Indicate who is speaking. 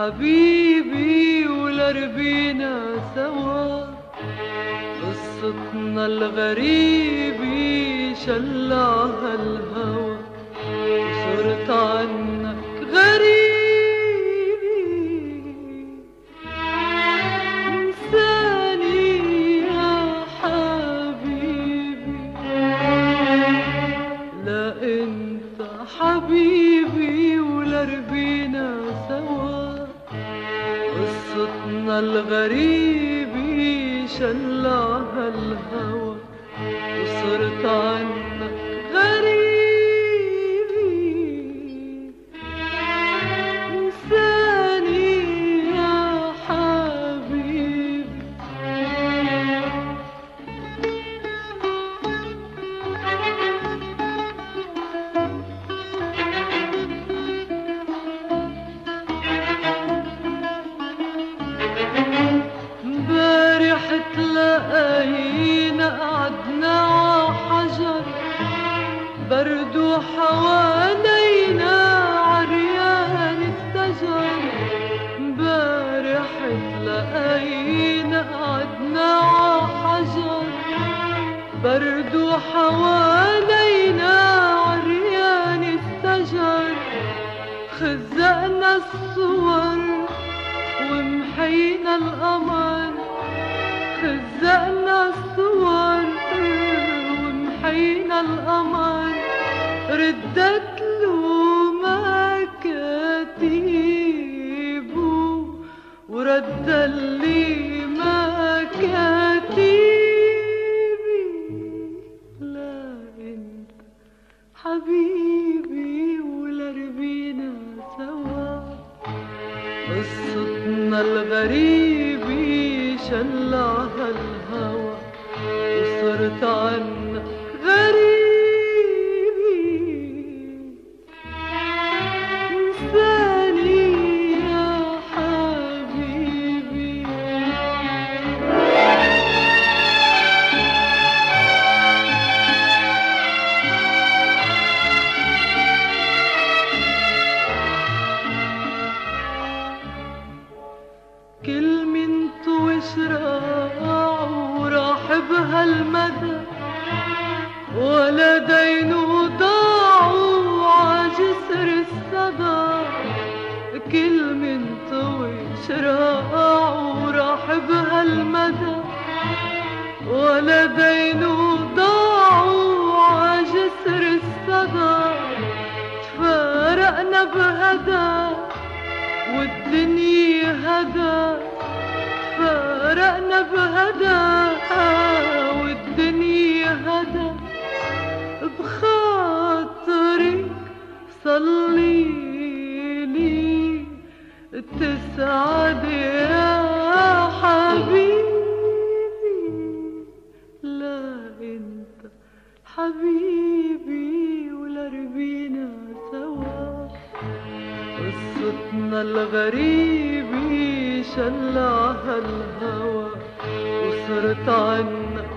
Speaker 1: حبيبي ولربينا سوا. قصتنا الغريبة شلعها الهوى. قصتنا الغريبة شلعها الهوى وصرت عنك تلاقينا قعدنا عحجر برد وحوالينا عريان الشجر امبارح تلاقينا قعدنا عحجر برد وحوالينا عريان الشجر خزقنا الصور ومحينا القمر خزقنا الصور ومحينا القمر. ردت له مكاتيبه ورد لي مكاتيبي لا إنت حبيبي ولا ربينا سوا. قصتنا الغريبة شلعها الهوى وصرت عنك غريبي بهالمدى ولا دين ضاع وعجسر الصدى كل من طوش راع وراح بهالمدى ولا دين ضاع وعجسر الصدى تفارقنا بهدى والدنيا هدى. فارقنا بهدى. تسعد يا حبيبي. لا انت حبيبي ولا ربينا سوا قصتنا الغريبة شلعها الهوى وصرت عنك